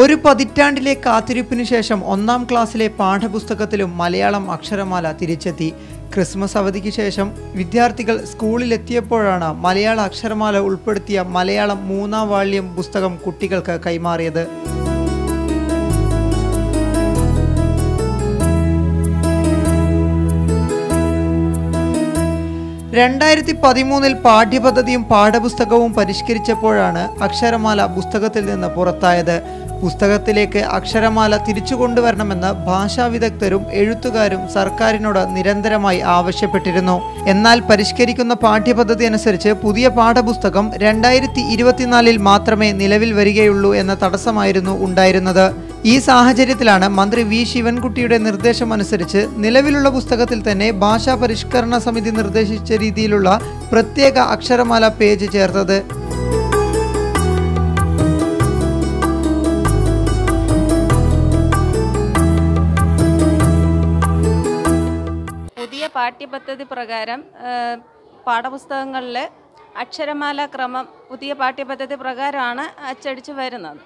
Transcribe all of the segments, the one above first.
ഒരു പതിറ്റാണ്ടിലെ കാത്തിരിപ്പിനു ശേഷം ഒന്നാം ക്ലാസ്സിലെ പാഠപുസ്തകത്തിലും മലയാളം അക്ഷരമാല തിരിച്ചെത്തി. ക്രിസ്മസ് അവധിക്ക് ശേഷം വിദ്യാർത്ഥികൾ സ്കൂളിലെത്തിയപ്പോഴാണ് മലയാള അക്ഷരമാല ഉൾപ്പെടുത്തിയ മലയാളം മൂന്നാം വാള്യം പുസ്തകം കുട്ടികൾക്ക് കൈമാറിയത്. രണ്ടായിരത്തി പതിമൂന്നിൽ പാഠ്യപദ്ധതിയും പാഠപുസ്തകവും പരിഷ്കരിച്ചപ്പോഴാണ് അക്ഷരമാല പുസ്തകത്തിൽ നിന്ന് പുറത്തായത്. പുസ്തകത്തിലേക്ക് അക്ഷരമാല തിരിച്ചു കൊണ്ടുവരണമെന്ന് ഭാഷാ വിദഗ്ധരും എഴുത്തുകാരും സർക്കാരിനോട് നിരന്തരമായി ആവശ്യപ്പെട്ടിരുന്നു. എന്നാൽ പരിഷ്കരിക്കുന്ന പാഠ്യപദ്ധതി അനുസരിച്ച് പുതിയ പാഠപുസ്തകം രണ്ടായിരത്തി ഇരുപത്തിനാലിൽ മാത്രമേ നിലവിൽ വരികയുള്ളൂ എന്ന തടസ്സമായിരുന്നു ഉണ്ടായിരുന്നത്. ഈ സാഹചര്യത്തിലാണ് മന്ത്രി വി. ശിവൻകുട്ടിയുടെ നിർദ്ദേശമനുസരിച്ച് നിലവിലുള്ള പുസ്തകത്തിൽ തന്നെ ഭാഷാ പരിഷ്കരണ സമിതി നിർദ്ദേശിച്ച രീതിയിലുള്ള പ്രത്യേക അക്ഷരമാല പേജ് ചേർത്തത്. പുതിയ പാഠ്യപദ്ധതി പ്രകാരം പാഠപുസ്തകങ്ങളിൽ അക്ഷരമാല ക്രമം പുതിയ പാഠ്യപദ്ധതി പ്രകാരമാണ് അച്ചടിച്ച് വരുന്നത്.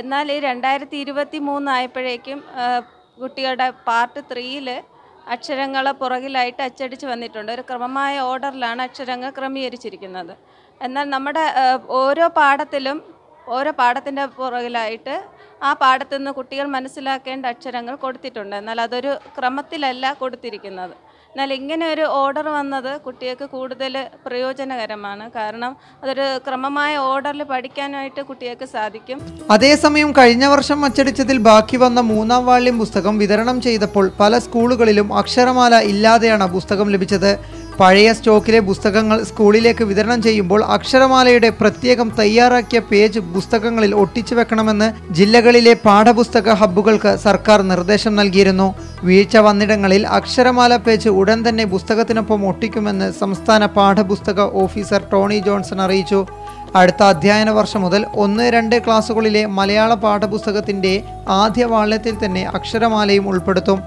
എന്നാൽ ഈ രണ്ടായിരത്തി ഇരുപത്തി മൂന്നായപ്പോഴേക്കും കുട്ടികളുടെ പാർട്ട് ത്രീയിൽ അക്ഷരങ്ങൾ പുറകിലായിട്ട് അച്ചടിച്ച് വന്നിട്ടുണ്ട്. ഒരു ക്രമമായ ഓർഡറിലാണ് അക്ഷരങ്ങൾ ക്രമീകരിച്ചിരിക്കുന്നത്. എന്നാൽ നമ്മുടെ ഓരോ പാഠത്തിലും ഓരോ പാഠത്തിന്റെ പുറകിലായിട്ട് ആ പാഠത്തു നിന്ന് കുട്ടികൾ മനസ്സിലാക്കേണ്ട അക്ഷരങ്ങൾ കൊടുത്തിട്ടുണ്ട്. എന്നാൽ അതൊരു ക്രമത്തിലല്ല കൊടുത്തിരിക്കുന്നത്. എന്നാൽ ഇങ്ങനെ ഒരു ഓർഡർ വന്നത് കുട്ടികൾക്ക് കൂടുതൽ പ്രയോജനകരമാണ്. കാരണം അതൊരു ക്രമമായ ഓർഡറിൽ പഠിക്കാനായിട്ട് കുട്ടികൾക്ക് സാധിക്കും. അതേസമയം കഴിഞ്ഞ വർഷം അച്ചടിച്ചതിൽ ബാക്കി വന്ന മൂന്നാം വാള്യം പുസ്തകം വിതരണം ചെയ്തപ്പോൾ പല സ്കൂളുകളിലും അക്ഷരമാല ഇല്ലാതെയാണ് പുസ്തകം ലഭിച്ചത്. പഴയ സ്റ്റോക്കിലെ പുസ്തകങ്ങൾ സ്കൂളിലേക്ക് വിതരണം ചെയ്യുമ്പോൾ അക്ഷരമാലയുടെ പ്രത്യേകം തയ്യാറാക്കിയ പേജ് പുസ്തകങ്ങളിൽ ഒട്ടിച്ചു വെക്കണമെന്ന് ജില്ലകളിലെ പാഠപുസ്തക ഹബ്ബുകൾക്ക് സർക്കാർ നിർദ്ദേശം നൽകിയിരുന്നു. വീഴ്ച വന്നിടങ്ങളിൽ അക്ഷരമാല പേജ് ഉടൻ തന്നെ പുസ്തകത്തിനൊപ്പം ഒട്ടിക്കുമെന്ന് സംസ്ഥാന പാഠപുസ്തക ഓഫീസർ ടോണി ജോൺസൺ അറിയിച്ചു. അടുത്ത അധ്യയന വർഷം മുതൽ ഒന്ന് രണ്ട് ക്ലാസ്സുകളിലെ മലയാള പാഠപുസ്തകത്തിന്റെ ആദ്യ വാള്യത്തിൽ തന്നെ അക്ഷരമാലയും ഉൾപ്പെടുത്തും.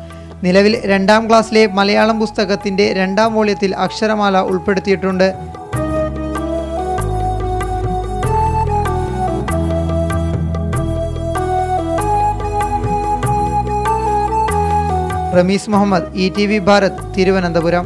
നിലവിൽ രണ്ടാം ക്ലാസ്സിലെ മലയാളം പുസ്തകത്തിന്റെ രണ്ടാം വോള്യത്തിൽ അക്ഷരമാല ഉൾപ്പെടുത്തിയിട്ടുണ്ട്. റമീസ് മുഹമ്മദ് ഇ ഭാരത് തിരുവനന്തപുരം.